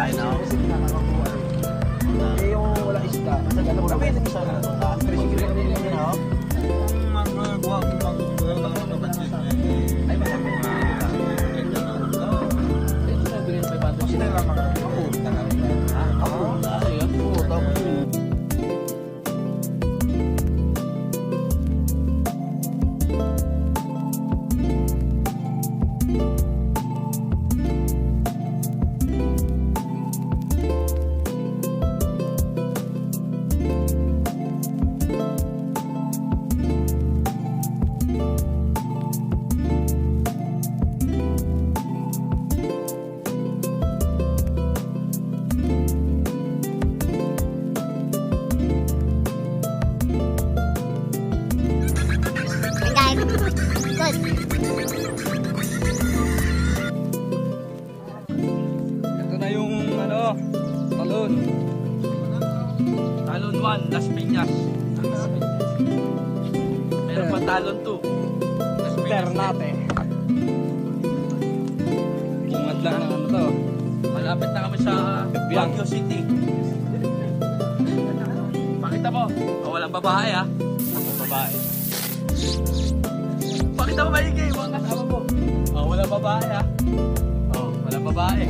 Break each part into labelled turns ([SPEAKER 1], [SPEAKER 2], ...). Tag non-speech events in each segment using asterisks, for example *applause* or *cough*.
[SPEAKER 1] Kain na ako.
[SPEAKER 2] Kasi nakakakuha. Eh, yung wala isda. Kasi gano'n kami. Kami
[SPEAKER 3] Talon
[SPEAKER 1] 2. Las Piñas.
[SPEAKER 3] Ternate. Bungad lang ng ano to.
[SPEAKER 1] Malapit na kami sa Baguio City. Pakita mo. Oh, walang babae ah. Walang babae. Pakita mo maigi. Mga kasama mo. Oh, walang babae ah. Oh, walang babae.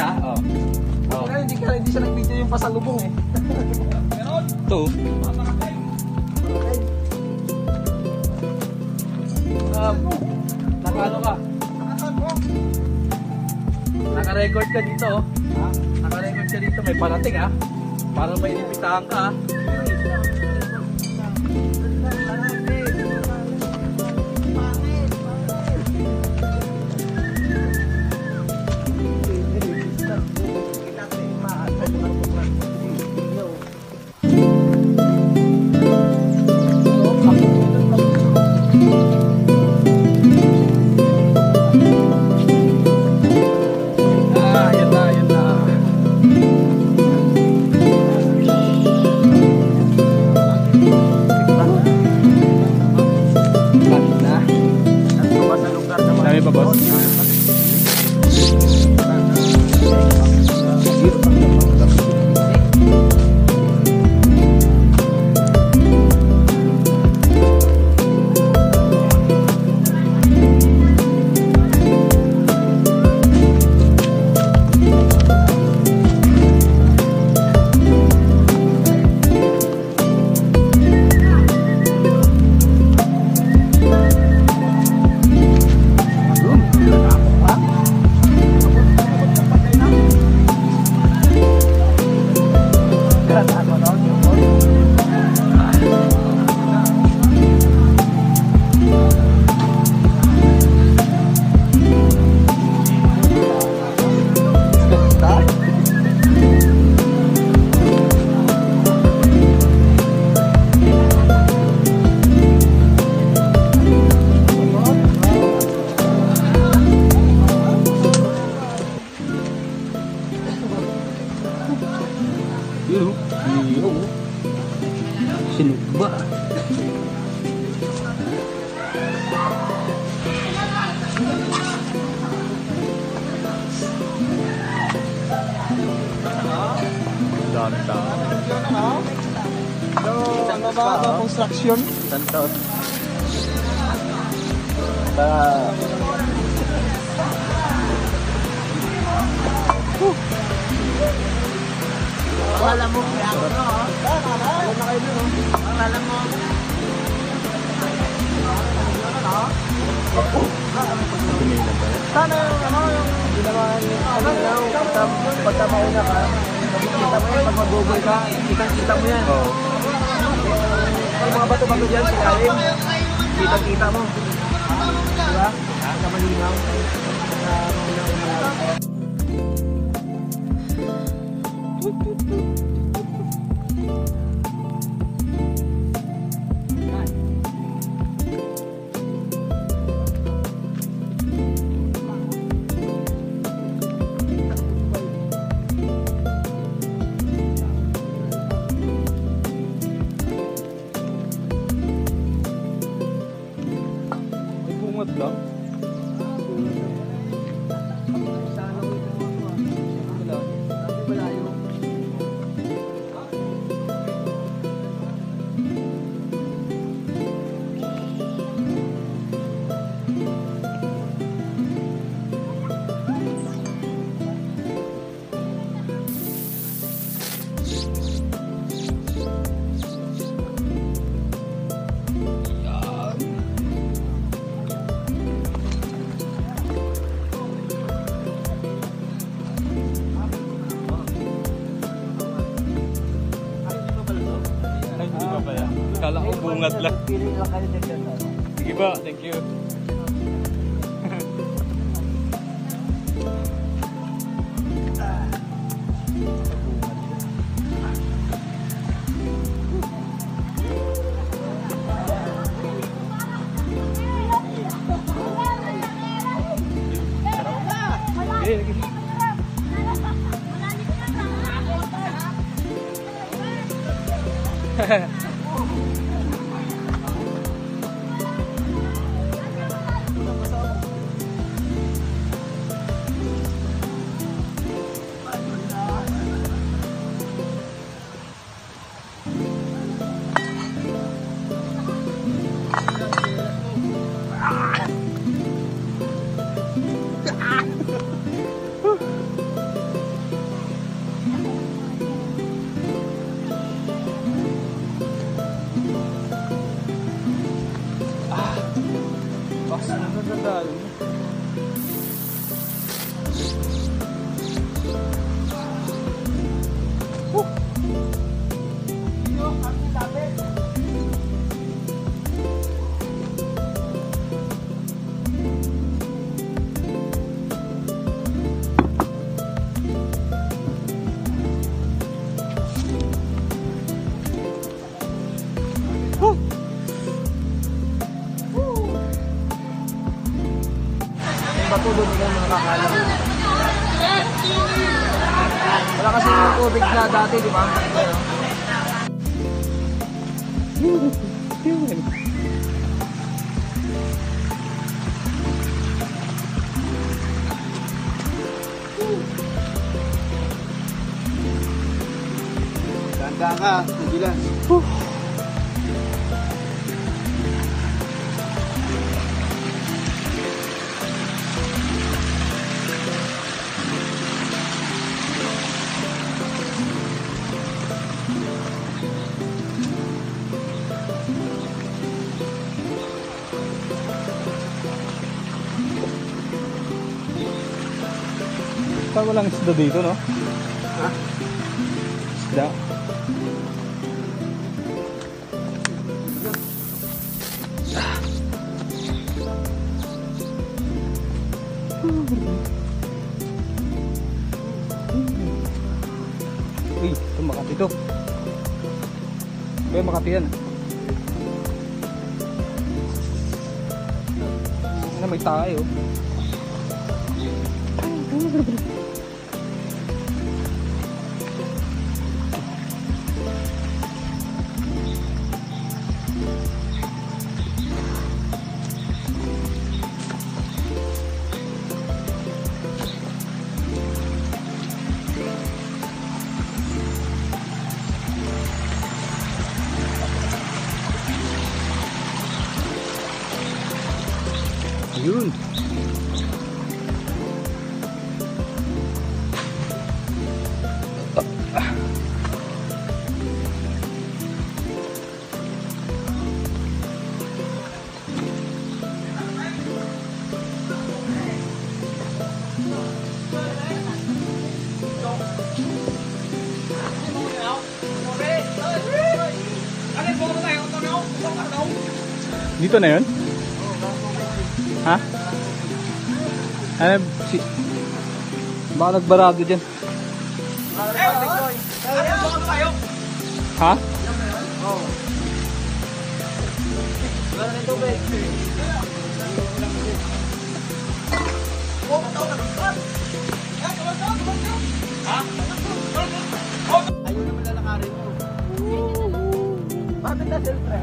[SPEAKER 1] Ha? Oh. Oh.
[SPEAKER 2] Kaya hindi ka hindi siya nag-video yung pasalubong eh.
[SPEAKER 3] Ito.
[SPEAKER 1] Um, naka ano ka? Naka-record ka dito oh. Naka-record ka dito, may parating ha. Para may inimbitahan ka ha.
[SPEAKER 3] Ah, Yun o. Yun o.
[SPEAKER 2] Sinugba.
[SPEAKER 3] Danda. Saan ba ba
[SPEAKER 2] construction? Saan taon?
[SPEAKER 4] Woo! Mo, kaya ako, no? Akala mo.
[SPEAKER 2] Sana yung ano, yung ginawa niyo, ano yung pagka, pagka mauna ka, makikita mo yan, pag mag-google ka, kitang-kita mo yan. Oo. Yung mga bato-bato dyan, silalim, kitang-kita mo. Diba? Na malinaw. Na malinaw.
[SPEAKER 3] May pala. Kala ko bungat lang. Sige ba, thank you. Eh, *laughs*
[SPEAKER 2] Doon yung mga kakalam. Wala kasi yung tubig na dati, di ba? Ganda ka, nagilas.
[SPEAKER 3] Saan walang isda dito, no?
[SPEAKER 2] Ha?
[SPEAKER 3] Isda. Uy, ito Makati to. Kaya Makati yan. Na may tayo.
[SPEAKER 2] Ayun.
[SPEAKER 3] Dito na yun? Ha? Ano, si... Baka nagbarado dyan. Ha?
[SPEAKER 2] Ayun naman lalakarin mo. Bakit na siyempre?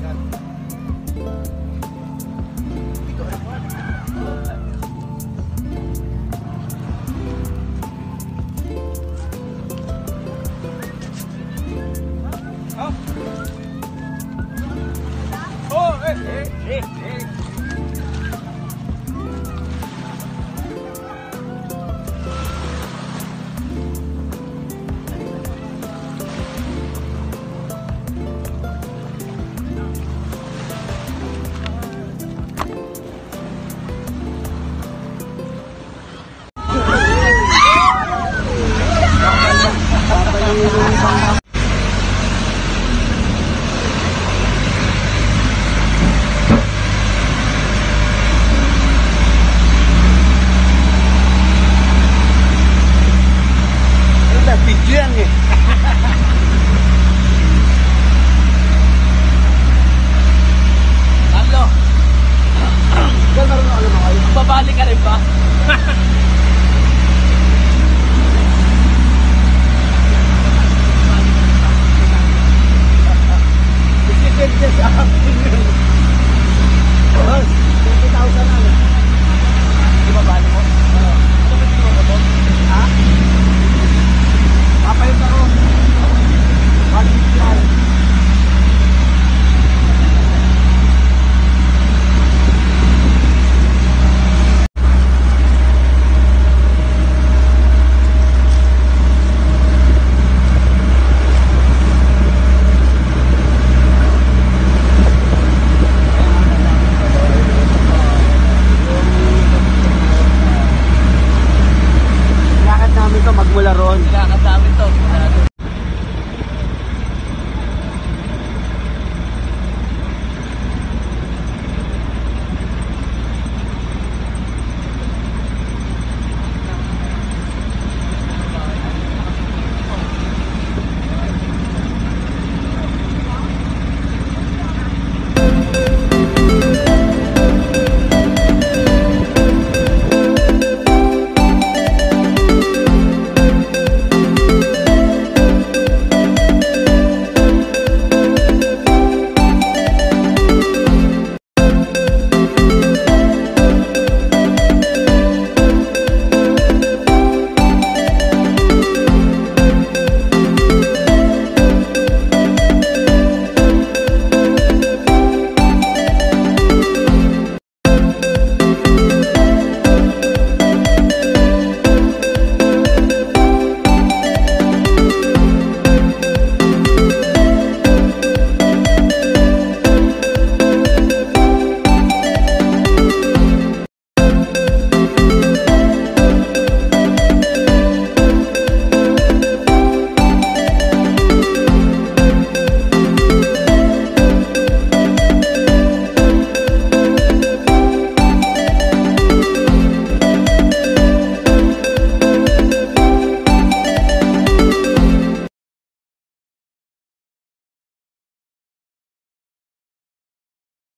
[SPEAKER 2] Yeah.